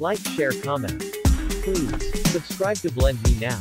Like, share, comment. Please, subscribe to Blend Me Now.